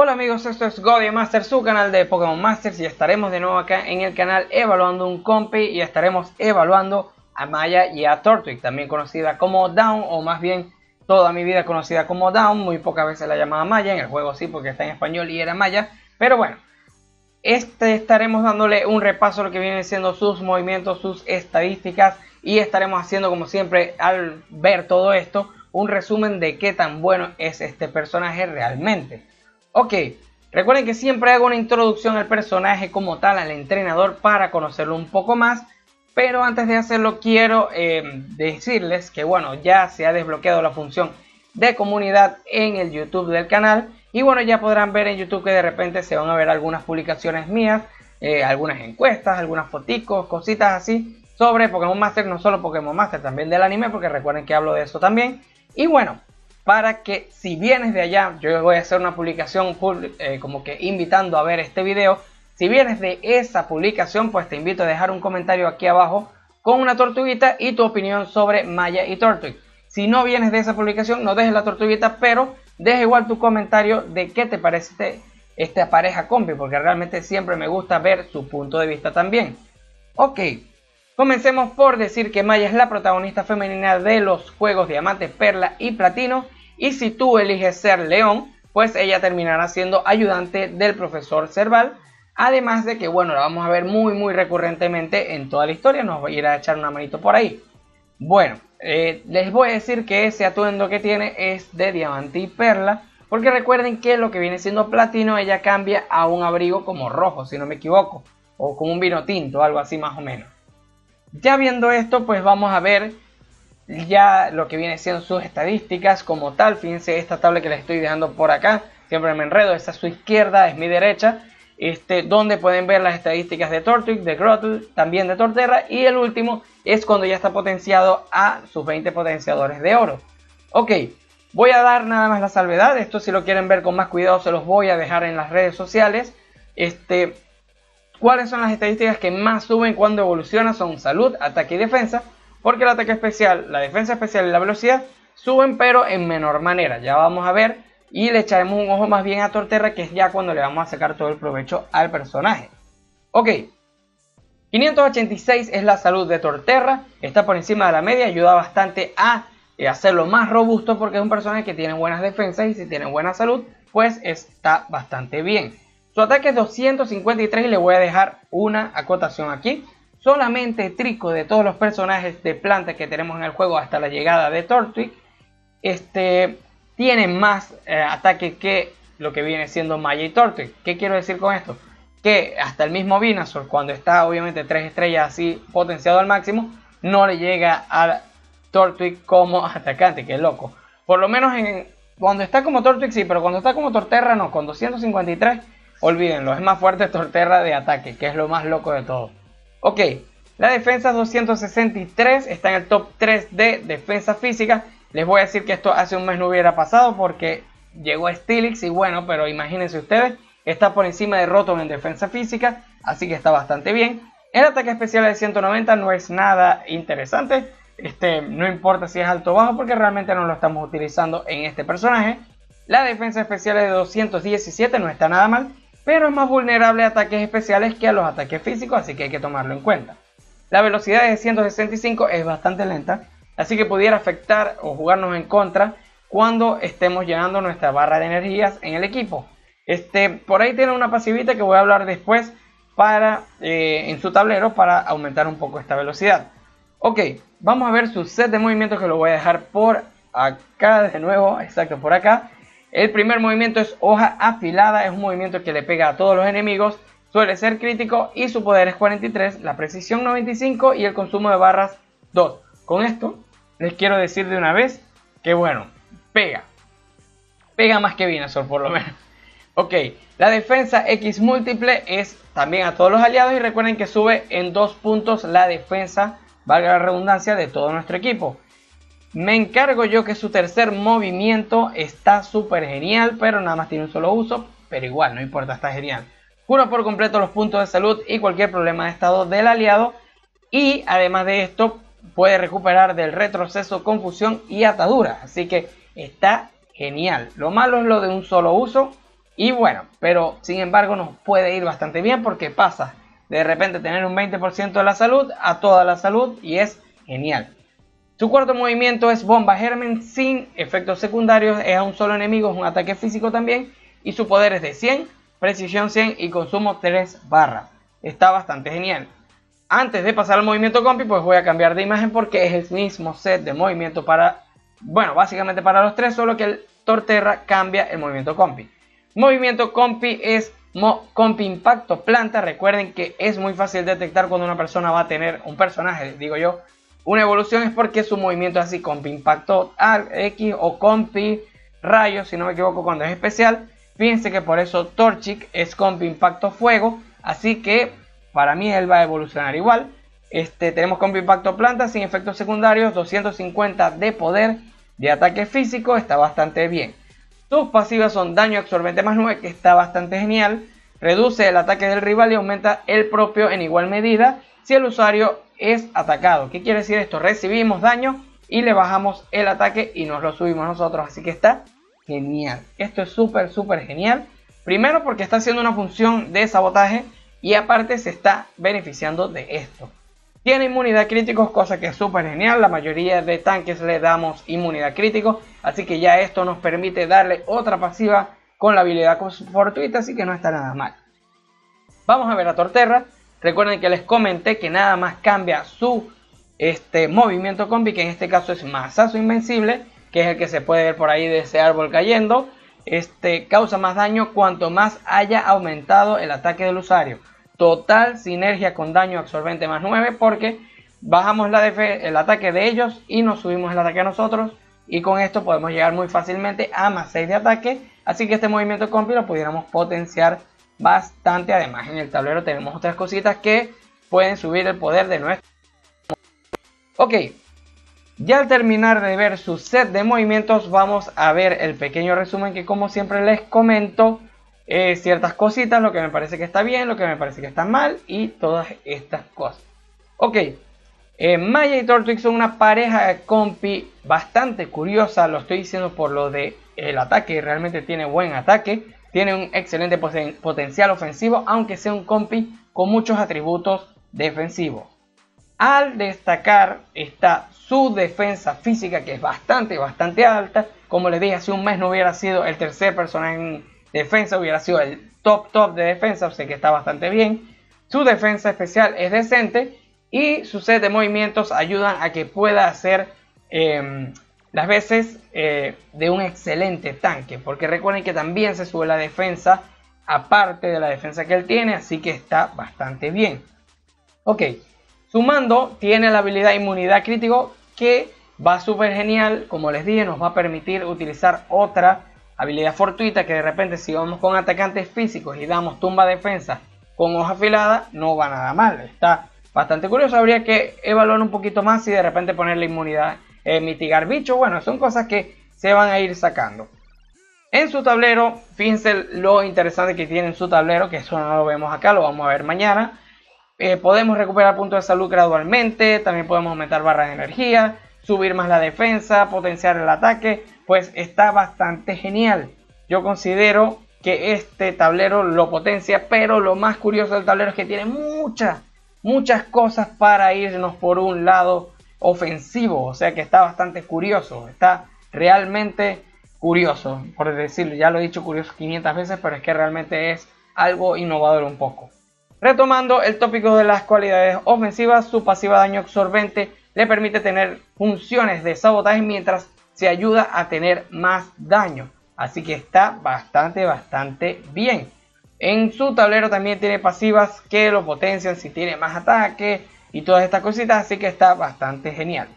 Hola amigos, esto es Godia Master, su canal de Pokémon Masters y estaremos de nuevo acá en el canal evaluando un compi y estaremos evaluando a Maya y a Tortwig, también conocida como Down o más bien toda mi vida conocida como Down, muy pocas veces la llamaba Maya, en el juego sí porque está en español y era Maya, pero bueno, este estaremos dándole un repaso a lo que vienen siendo sus movimientos, sus estadísticas y estaremos haciendo como siempre al ver todo esto un resumen de qué tan bueno es este personaje realmente. Ok, recuerden que siempre hago una introducción al personaje como tal, al entrenador, para conocerlo un poco más. Pero antes de hacerlo quiero eh, decirles que bueno, ya se ha desbloqueado la función de comunidad en el YouTube del canal. Y bueno, ya podrán ver en YouTube que de repente se van a ver algunas publicaciones mías, eh, algunas encuestas, algunas foticos, cositas así sobre Pokémon Master, no solo Pokémon Master, también del anime, porque recuerden que hablo de eso también. Y bueno, para que si vienes de allá, yo voy a hacer una publicación eh, como que invitando a ver este video. Si vienes de esa publicación, pues te invito a dejar un comentario aquí abajo con una tortuguita y tu opinión sobre Maya y Tortug. Si no vienes de esa publicación, no dejes la tortuguita, pero deja igual tu comentario de qué te parece este, esta pareja combi, porque realmente siempre me gusta ver su punto de vista también. Ok, comencemos por decir que Maya es la protagonista femenina de los juegos Diamante, Perla y Platino y si tú eliges ser león, pues ella terminará siendo ayudante del profesor Cerval. Además de que, bueno, la vamos a ver muy, muy recurrentemente en toda la historia. Nos va a ir a echar una manito por ahí. Bueno, eh, les voy a decir que ese atuendo que tiene es de diamante y perla. Porque recuerden que lo que viene siendo platino, ella cambia a un abrigo como rojo, si no me equivoco. O como un vino tinto, algo así más o menos. Ya viendo esto, pues vamos a ver ya lo que viene siendo sus estadísticas como tal. Fíjense esta tabla que les estoy dejando por acá. Siempre me enredo. Esta es su izquierda, es mi derecha. Este, donde pueden ver las estadísticas de Tortwig, de Grottle, también de Torterra. Y el último es cuando ya está potenciado a sus 20 potenciadores de oro. Ok, voy a dar nada más la salvedad. Esto si lo quieren ver con más cuidado se los voy a dejar en las redes sociales. Este, ¿Cuáles son las estadísticas que más suben cuando evoluciona? Son salud, ataque y defensa. Porque el ataque especial, la defensa especial y la velocidad suben pero en menor manera. Ya vamos a ver y le echaremos un ojo más bien a Torterra que es ya cuando le vamos a sacar todo el provecho al personaje. Ok, 586 es la salud de Torterra, está por encima de la media, ayuda bastante a eh, hacerlo más robusto porque es un personaje que tiene buenas defensas y si tiene buena salud pues está bastante bien. Su ataque es 253 y le voy a dejar una acotación aquí solamente Trico de todos los personajes de planta que tenemos en el juego hasta la llegada de Tortwig, este, tiene más eh, ataque que lo que viene siendo Maya y Tortwig. ¿Qué quiero decir con esto? Que hasta el mismo Venusaur, cuando está obviamente tres estrellas así potenciado al máximo, no le llega a Tortwig como atacante, que es loco. Por lo menos en, cuando está como Tortwig sí, pero cuando está como Torterra no, con 253, olvídenlo, es más fuerte Torterra de ataque, que es lo más loco de todo. Ok, la defensa 263 está en el top 3 de defensa física. Les voy a decir que esto hace un mes no hubiera pasado porque llegó Stilix y bueno, pero imagínense ustedes, está por encima de Rotom en defensa física, así que está bastante bien. El ataque especial de 190 no es nada interesante, este, no importa si es alto o bajo porque realmente no lo estamos utilizando en este personaje. La defensa especial de 217 no está nada mal pero es más vulnerable a ataques especiales que a los ataques físicos, así que hay que tomarlo en cuenta. La velocidad de 165 es bastante lenta, así que pudiera afectar o jugarnos en contra cuando estemos llenando nuestra barra de energías en el equipo. Este, por ahí tiene una pasivita que voy a hablar después para, eh, en su tablero para aumentar un poco esta velocidad. Ok, vamos a ver su set de movimientos que lo voy a dejar por acá de nuevo, exacto por acá. El primer movimiento es hoja afilada, es un movimiento que le pega a todos los enemigos, suele ser crítico y su poder es 43, la precisión 95 y el consumo de barras 2. Con esto les quiero decir de una vez que bueno, pega. Pega más que Venusaur por lo menos. Ok, la defensa X múltiple es también a todos los aliados y recuerden que sube en dos puntos la defensa, valga la redundancia, de todo nuestro equipo. Me encargo yo que su tercer movimiento está súper genial, pero nada más tiene un solo uso, pero igual, no importa, está genial. Cura por completo los puntos de salud y cualquier problema de estado del aliado. Y además de esto, puede recuperar del retroceso, confusión y atadura. Así que está genial. Lo malo es lo de un solo uso, Y bueno, pero sin embargo nos puede ir bastante bien porque pasa de repente tener un 20% de la salud a toda la salud y es genial. Su cuarto movimiento es bomba germen sin efectos secundarios, es a un solo enemigo, es un ataque físico también y su poder es de 100, precisión 100 y consumo 3 barras. Está bastante genial. Antes de pasar al movimiento compi, pues voy a cambiar de imagen porque es el mismo set de movimiento para, bueno, básicamente para los tres, solo que el Torterra cambia el movimiento compi. Movimiento compi es compi impacto planta. Recuerden que es muy fácil detectar cuando una persona va a tener un personaje, digo yo, una evolución es porque su movimiento es así, compi impacto X o compi rayo, si no me equivoco, cuando es especial. Fíjense que por eso Torchic es compi impacto fuego, así que para mí él va a evolucionar igual. Este, tenemos compi impacto planta sin efectos secundarios, 250 de poder, de ataque físico, está bastante bien. Sus pasivas son daño absorbente más 9, que está bastante genial. Reduce el ataque del rival y aumenta el propio en igual medida si el usuario es atacado. ¿Qué quiere decir esto? Recibimos daño y le bajamos el ataque y nos lo subimos nosotros. Así que está genial. Esto es súper, súper genial. Primero porque está haciendo una función de sabotaje y aparte se está beneficiando de esto. Tiene inmunidad crítico, cosa que es súper genial. La mayoría de tanques le damos inmunidad crítico. Así que ya esto nos permite darle otra pasiva con la habilidad fortuita. Así que no está nada mal. Vamos a ver a Torterra. Recuerden que les comenté que nada más cambia su este, movimiento combi, que en este caso es masazo invencible, que es el que se puede ver por ahí de ese árbol cayendo. Este causa más daño cuanto más haya aumentado el ataque del usuario. Total sinergia con daño absorbente más 9 porque bajamos la el ataque de ellos y nos subimos el ataque a nosotros. Y con esto podemos llegar muy fácilmente a más 6 de ataque. Así que este movimiento combi lo pudiéramos potenciar bastante. Además, en el tablero tenemos otras cositas que pueden subir el poder de nuestro. Ok, ya al terminar de ver su set de movimientos, vamos a ver el pequeño resumen que, como siempre, les comento eh, ciertas cositas, lo que me parece que está bien, lo que me parece que está mal y todas estas cosas. Ok, eh, Maya y Tortwig son una pareja de compi bastante curiosa, lo estoy diciendo por lo de el ataque, realmente tiene buen ataque. Tiene un excelente potencial ofensivo, aunque sea un compi con muchos atributos defensivos. Al destacar está su defensa física, que es bastante, bastante alta. Como les dije, hace un mes no hubiera sido el tercer personaje en defensa, hubiera sido el top top de defensa, o sea que está bastante bien. Su defensa especial es decente y su set de movimientos ayudan a que pueda hacer em, las veces eh, de un excelente tanque, porque recuerden que también se sube la defensa aparte de la defensa que él tiene, así que está bastante bien. Ok, sumando tiene la habilidad inmunidad crítico que va súper genial, como les dije, nos va a permitir utilizar otra habilidad fortuita que de repente si vamos con atacantes físicos y damos tumba defensa con hoja afilada, no va nada mal, está bastante curioso, habría que evaluar un poquito más y de repente ponerle inmunidad eh, mitigar bichos. Bueno, son cosas que se van a ir sacando. En su tablero, fíjense lo interesante que tiene en su tablero, que eso no lo vemos acá, lo vamos a ver mañana. Eh, podemos recuperar puntos de salud gradualmente, también podemos aumentar barras de energía, subir más la defensa, potenciar el ataque, pues está bastante genial. Yo considero que este tablero lo potencia, pero lo más curioso del tablero es que tiene muchas, muchas cosas para irnos por un lado ofensivo, o sea que está bastante curioso, está realmente curioso, por decirlo, ya lo he dicho curioso 500 veces, pero es que realmente es algo innovador un poco. Retomando el tópico de las cualidades ofensivas, su pasiva daño absorbente le permite tener funciones de sabotaje mientras se ayuda a tener más daño. Así que está bastante, bastante bien. En su tablero también tiene pasivas que lo potencian si tiene más ataque, y todas estas cositas, así que está bastante genial.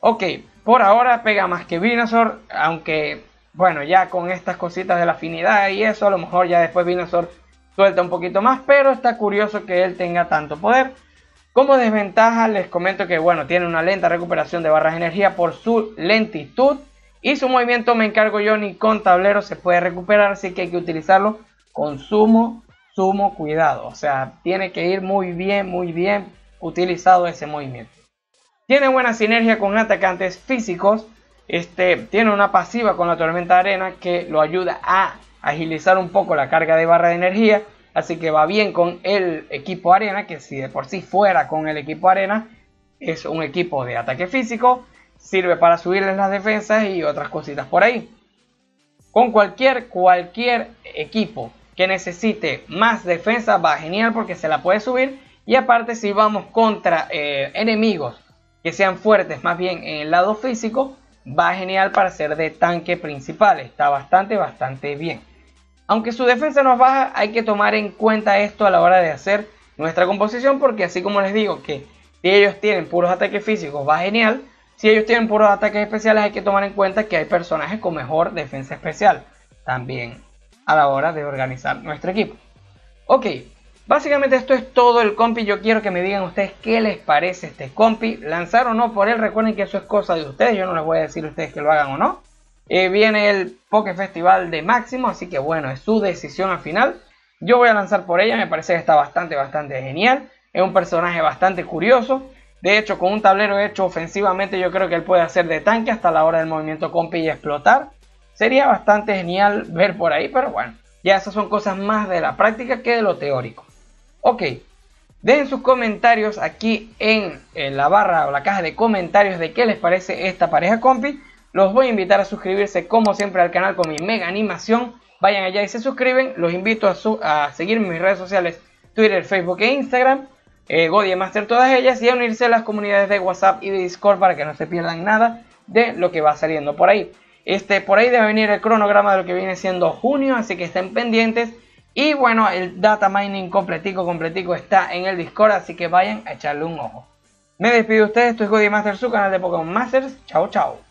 Ok, por ahora pega más que Venusaur, aunque bueno, ya con estas cositas de la afinidad y eso, a lo mejor ya después Venusaur suelta un poquito más, pero está curioso que él tenga tanto poder. Como desventaja les comento que bueno, tiene una lenta recuperación de barras de energía por su lentitud y su movimiento me encargo yo ni con tablero se puede recuperar, así que hay que utilizarlo con sumo, sumo cuidado. O sea, tiene que ir muy bien, muy bien utilizado ese movimiento. Tiene buena sinergia con atacantes físicos. Este, tiene una pasiva con la tormenta arena que lo ayuda a agilizar un poco la carga de barra de energía. Así que va bien con el equipo arena, que si de por sí fuera con el equipo arena, es un equipo de ataque físico, sirve para subirles las defensas y otras cositas por ahí. Con cualquier, cualquier equipo que necesite más defensa va genial porque se la puede subir. Y aparte si vamos contra eh, enemigos que sean fuertes más bien en el lado físico, va genial para ser de tanque principal. Está bastante, bastante bien. Aunque su defensa nos baja, hay que tomar en cuenta esto a la hora de hacer nuestra composición porque así como les digo que si ellos tienen puros ataques físicos va genial, si ellos tienen puros ataques especiales hay que tomar en cuenta que hay personajes con mejor defensa especial también a la hora de organizar nuestro equipo. Ok, básicamente esto es todo el compi. Yo quiero que me digan ustedes qué les parece este compi. Lanzar o no por él, recuerden que eso es cosa de ustedes. Yo no les voy a decir a ustedes que lo hagan o no. Eh, viene el Poké Festival de Máximo, así que bueno, es su decisión al final. Yo voy a lanzar por ella, me parece que está bastante, bastante genial. Es un personaje bastante curioso. De hecho, con un tablero hecho ofensivamente, yo creo que él puede hacer de tanque hasta la hora del movimiento compi y explotar. Sería bastante genial ver por ahí, pero bueno, ya esas son cosas más de la práctica que de lo teórico. Ok, dejen sus comentarios aquí en, la barra o la caja de comentarios de qué les parece esta pareja compi. Los voy a invitar a suscribirse como siempre al canal con mi mega animación. Vayan allá y se suscriben. Los invito a, en mis redes sociales, Twitter, Facebook e Instagram eh, Master todas ellas y a unirse a las comunidades de WhatsApp y de Discord para que no se pierdan nada de lo que va saliendo por ahí. Este, por ahí debe venir el cronograma de lo que viene siendo junio, así que estén pendientes. Y bueno, el data mining completico, completico está en el Discord, así que vayan a echarle un ojo. Me despido de ustedes, esto es Master, su canal de Pokémon Masters. Chao, chao.